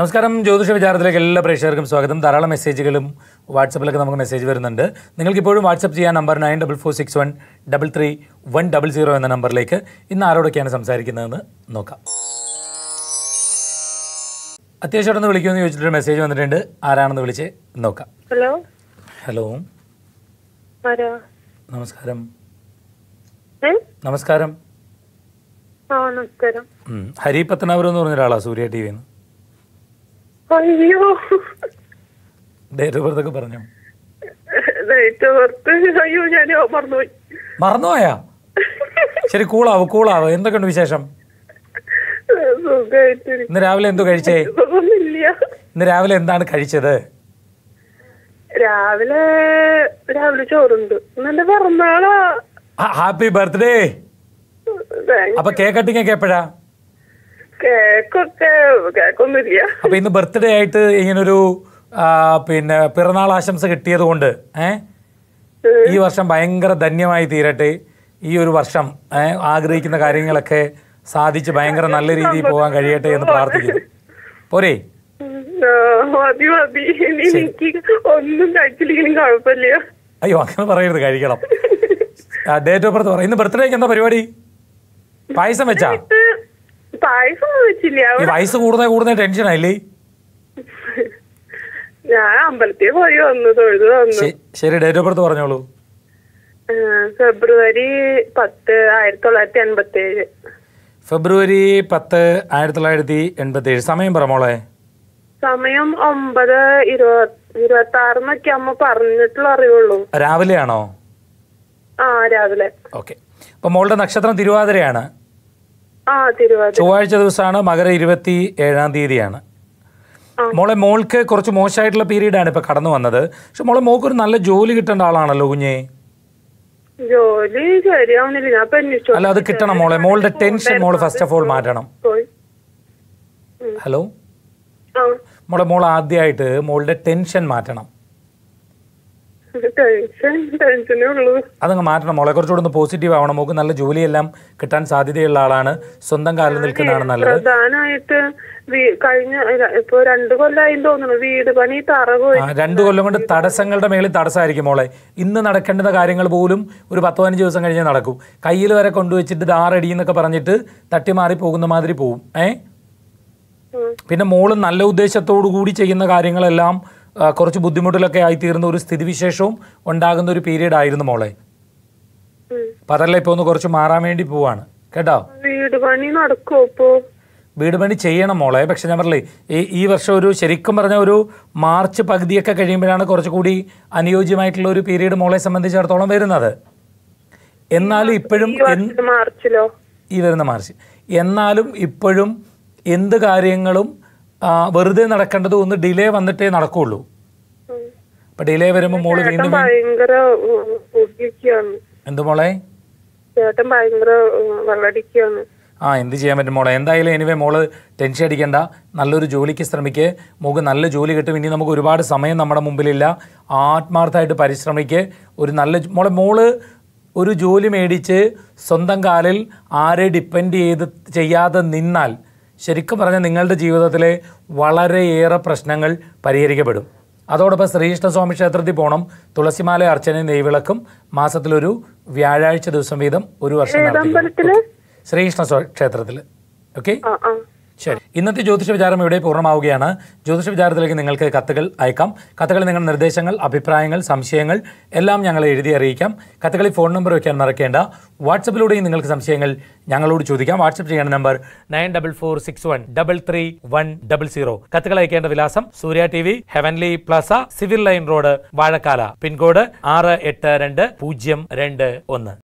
നമസ്കാരം. ജ്യോതിഷ വിചാരത്തിലേക്ക് എല്ലാ പ്രേക്ഷകർക്കും സ്വാഗതം. ധാരാളം മെസ്സേജുകളും വാട്സപ്പിലൊക്കെ നമുക്ക് മെസ്സേജ് വരുന്നുണ്ട്. നിങ്ങൾക്ക് ഇപ്പോഴും വാട്സപ്പ് ചെയ്യാൻ number nine double four six one double three one double zero എന്ന നമ്പറിലേക്ക് ഇന്ന് ആരോടൊക്കെയാണ് സംസാരിക്കുന്നതെന്ന് നോക്കാം. അത്യാവശ്യമായിട്ടൊന്ന് വിളിക്കുമെന്ന് ചോദിച്ചിട്ടൊരു മെസ്സേജ് വന്നിട്ടുണ്ട്. ആരാണെന്ന് വിളിച്ച് നോക്കാം. ഹലോ ഹലോ നമസ്കാരം. നമസ്കാരം. ഹരി പത്തനാപുരം എന്ന് പറഞ്ഞ ഒരാളാണ് സൂര്യ ടി വിന്ന്. അയ്യോ. ഡേറ്റ് ഓഫ് ബർത്ത് ഒക്കെ പറഞ്ഞു? Date birth? അയ്യോ ഞാൻ മറന്നുപോയി. മറന്നുപോയാ? ശരി കൂളാവ് കൂളാവ്. എന്തൊക്കെയുണ്ട് വിശേഷം? ഇന്ന് രാവിലെ എന്തോ കഴിച്ചേ? ഇന്ന് രാവിലെ എന്താണ് കഴിച്ചത്? രാവിലെ രാവിലെ ചോറുണ്ട്. ഇന്നെന്റെ പിറന്നാളാ. Happy birthday. അപ്പൊ കേക്ക് കട്ടിങ് ഒക്കെ എപ്പോഴാ? കേക്കൊന്നുമില്ല അപ്പൊ ഇന്ന് ബർത്ത്ഡേ ആയിട്ട് ഇങ്ങനൊരു പിന്നെ പിറന്നാൾ ആശംസ കിട്ടിയത് കൊണ്ട് ഏ? ഈ വർഷം ഭയങ്കര ധന്യമായി തീരട്ടെ. ഈ ഒരു വർഷം ആഗ്രഹിക്കുന്ന കാര്യങ്ങളൊക്കെ സാധിച്ച് ഭയങ്കര നല്ല രീതിയിൽ പോകാൻ കഴിയട്ടെ എന്ന് പ്രാർത്ഥിക്കുന്നു. പോരേ? മതി മതി. എനിക്ക് ഒന്നും കഴിച്ചില്ലെങ്കിലും കുഴപ്പമില്ല. അയ്യോ അങ്ങനെ പറയരുത് കഴിക്കണം. ഡേറ്റ് ഓഫ് ബർത്ത് പറ. ഇന്ന് ബർത്ത്ഡേക്ക് എന്താ പരിപാടി? പായസം വെച്ചാ? പായസം ഒന്നും വെച്ചില്ല വയസ്സ് കൂടുന്ന കൂടുന്ന ടെൻഷൻ ആയില്ലേ ഞാൻ അമ്പലത്തിൽ പോയി വന്നു തൊഴുതു വന്നു. ശരി ഡേറ്റ് ഓഫ് ബർത്ത് പറഞ്ഞോളൂ. ഫെബ്രുവരി പത്ത് ആയിരത്തി തൊള്ളായിരത്തി എൺപത്തി ഏഴ് ഫെബ്രുവരി പത്ത് ആയിരത്തി തൊള്ളായിരത്തി എൺപത്തി ഏഴ് സമയം പറ മോളെ. സമയം ഒമ്പത് ഇരുപത് ഇരുപത്തി ആറിനൊക്കെ അമ്മ പറഞ്ഞിട്ടുള്ള അറിവുള്ളൂ. രാവിലെയാണോ? ആ രാവിലെ. ഓക്കെ അപ്പൊ മോളുടെ നക്ഷത്രം തിരുവാതിരയാണ്. ചൊവ്വാഴ്ച ദിവസമാണ് മകര ഇരുപത്തി ഏഴാം തീയതിയാണ്. മോളെ മോൾക്ക് കുറച്ച് മോശമായിട്ടുള്ള പീരീഡാണ് ഇപ്പൊ കടന്നു വന്നത്. പക്ഷെ മോളെ മോൾക്ക് ഒരു നല്ല ജോലി കിട്ടേണ്ട ആളാണല്ലോ കുഞ്ഞേ. ജോലി ശരിയാവുന്നില്ല. അല്ല അത് കിട്ടണം മോളെ. മോളുടെ ടെൻഷൻ മോൾ ഫസ്റ്റ് ഓഫ് ഓൾ മാറ്റണം. ഹലോ മോളെ മോൾ ആദ്യമായിട്ട് മോളുടെ ടെൻഷൻ മാറ്റണം. അതങ്ങ് മാറ്റണം. മോളെ കുറച്ചുകൂടെ ഒന്ന് പോസിറ്റീവ് ആവണം. മോക്ക് നല്ല ജോലിയെല്ലാം കിട്ടാൻ സാധ്യതയുള്ള ആളാണ്. സ്വന്തം കാലിൽ നിൽക്കുന്നതാണ് നല്ലത്. പ്രധാനമായിട്ട് കഴിഞ്ഞ ഇപ്പൊ രണ്ടു കൊല്ലമായി തോന്നുന്നു. വീട് പണി തറവ് രണ്ടു കൊല്ലം കൊണ്ട് തടസ്സങ്ങളുടെ മേളിൽ തടസ്സമായിരിക്കും മോളെ. ഇന്ന് നടക്കേണ്ടുന്ന കാര്യങ്ങൾ പോലും ഒരു പത്ത് പതിനഞ്ച് ദിവസം കഴിഞ്ഞേ നടക്കും. കയ്യിൽ വരെ കൊണ്ടുവച്ചിട്ട് ദാറടി എന്നൊക്കെ പറഞ്ഞിട്ട് തട്ടിമാറി പോകുന്ന മാതിരി പോവും. ഏ? പിന്നെ മോൾ നല്ല ഉദ്ദേശത്തോടു കൂടി ചെയ്യുന്ന കാര്യങ്ങളെല്ലാം കുറച്ച് ബുദ്ധിമുട്ടിലൊക്കെ ആയിത്തീരുന്ന ഒരു സ്ഥിതിവിശേഷവും ഉണ്ടാകുന്ന ഒരു പീരീഡ് ആയിരുന്നു മോളെ. അപ്പം അതല്ല ഇപ്പൊ ഒന്ന് കുറച്ച് മാറാൻ വേണ്ടി പോവാണ്. കേട്ടോ? വീട് പണി നടക്കോ ഇപ്പോ? വീട് പണി ചെയ്യണം മോളെ. പക്ഷെ ഞാൻ പറഞ്ഞില്ലേ ഈ ഈ വർഷം ഒരു ശരിക്കും പറഞ്ഞ ഒരു മാർച്ച് പകുതിയൊക്കെ കഴിയുമ്പോഴാണ് കുറച്ചുകൂടി അനുയോജ്യമായിട്ടുള്ള ഒരു പീരീഡ് മോളെ സംബന്ധിച്ചിടത്തോളം വരുന്നത്. എന്നാലും ഇപ്പോഴും ഈ മാർച്ചിലോ? ഈ വരുന്ന മാർച്ച്. എന്നാലും ഇപ്പോഴും എന്ത് കാര്യങ്ങളും വെറുതെ നടക്കേണ്ടത് ഒന്ന് ഡിലേ വന്നിട്ടേ നടക്കുള്ളൂ. അപ്പൊ ഡിലേ വരുമ്പോ മോൾ വീണ്ടും എന്ത് മോളെ? ആ എന്ത് ചെയ്യാൻ പറ്റും മോളെ? എന്തായാലും എനിവേ മോൾ ടെൻഷൻ അടിക്കണ്ട. നല്ലൊരു ജോലിക്ക് ശ്രമിക്ക്. മോക്ക് നല്ല ജോലി കിട്ടും. ഇനി നമുക്ക് ഒരുപാട് സമയം നമ്മുടെ മുമ്പിലില്ല. ആത്മാർത്ഥമായിട്ട് പരിശ്രമിക്ക്. ഒരു നല്ല മോളെ മോൾ ഒരു ജോലി മേടിച്ച് സ്വന്തം കാലിൽ ആരെ ഡിപ്പെൻഡ് ചെയ്ത് ചെയ്യാതെ നിന്നാൽ ശരിക്കും പറഞ്ഞാൽ നിങ്ങളുടെ ജീവിതത്തിലെ വളരെയേറെ പ്രശ്നങ്ങൾ പരിഹരിക്കപ്പെടും. അതോടൊപ്പം ശ്രീകൃഷ്ണസ്വാമി ക്ഷേത്രത്തിൽ പോകണം തുളസിമാല അർച്ചനയും നെയ്വിളക്കും മാസത്തിലൊരു വ്യാഴാഴ്ച ദിവസം വീതം ഒരു വർഷം ശ്രീകൃഷ്ണ ക്ഷേത്രത്തിൽ ഓക്കെ. ശരി. ഇന്നത്തെ ജ്യോതിഷ വിചാരം ഇവിടെ പൂർണമാവുകയാണ്. ജ്യോതിഷ വിചാരത്തിലേക്ക് നിങ്ങൾക്ക് കത്തുകൾ അയക്കാം. കത്തുകൾ നിങ്ങളുടെ നിർദ്ദേശങ്ങൾ അഭിപ്രായങ്ങൾ സംശയങ്ങൾ എല്ലാം ഞങ്ങളെ എഴുതി അറിയിക്കാം. കത്തുകളിൽ ഫോൺ നമ്പർ വയ്ക്കാൻ മറക്കേണ്ട. വാട്സപ്പിലൂടെയും നിങ്ങൾക്ക് സംശയങ്ങൾ ഞങ്ങളോട് ചോദിക്കാം. വാട്സപ്പ് ചെയ്യേണ്ട number nine double four six one double three one double zero. കത്തുകൾ അയക്കേണ്ട വിലാസം Surya T V heavenly plaza civil line road Vazhakkala. Pincode ആറ് എട്ട് രണ്ട് പൂജ്യം രണ്ട് ഒന്ന്.